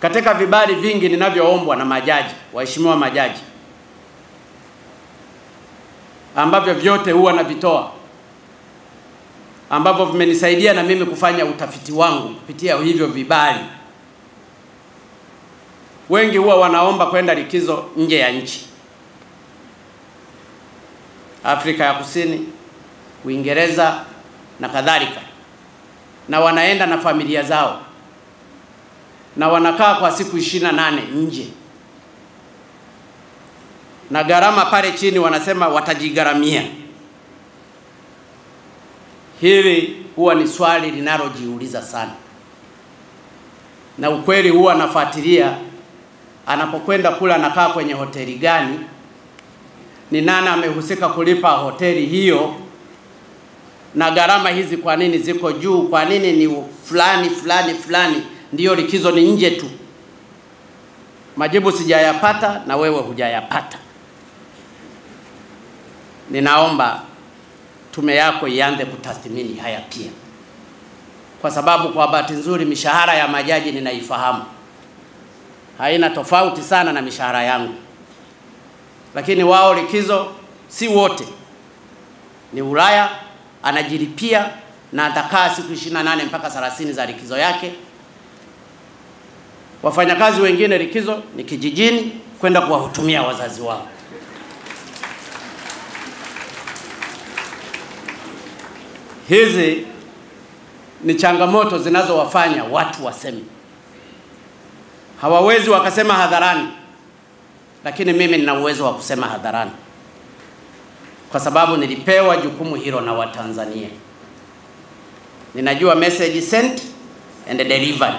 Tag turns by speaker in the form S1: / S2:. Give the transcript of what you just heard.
S1: katika vibali vingi ninavyoombwa na majaji, waheshimiwa majaji, ambavyo vyote huwa navitoa, ambavyo vimenisaidia na mimi kufanya utafiti wangu kupitia hivyo vibali. Wengi huwa wanaomba kwenda likizo nje ya nchi, Afrika ya Kusini, Uingereza na kadhalika, na wanaenda na familia zao na wanakaa kwa siku ishirini na nane nje, na gharama pale chini wanasema watajigaramia. Hili huwa ni swali linalojiuliza sana, na ukweli huwa nafuatilia anapokwenda kula, anakaa kwenye hoteli gani, ni nani amehusika kulipa hoteli hiyo, na gharama hizi kwa nini ziko juu? Kwa nini ni fulani fulani fulani ndiyo likizo ni nje tu? Majibu sijayapata na wewe hujayapata. Ninaomba tume yako ianze kutathmini haya pia, kwa sababu kwa bahati nzuri mishahara ya majaji ninaifahamu, haina tofauti sana na mishahara yangu, lakini wao likizo si wote. Ni Ulaya anajilipia na atakaa siku 28 mpaka 30 za likizo yake. Wafanyakazi wengine likizo ni kijijini kwenda kuwahutumia wazazi wao. Hizi ni changamoto zinazowafanya watu waseme. Hawawezi wakasema hadharani, lakini mimi nina uwezo wa kusema hadharani kwa sababu nilipewa jukumu hilo na Watanzania. Ninajua message sent and delivered.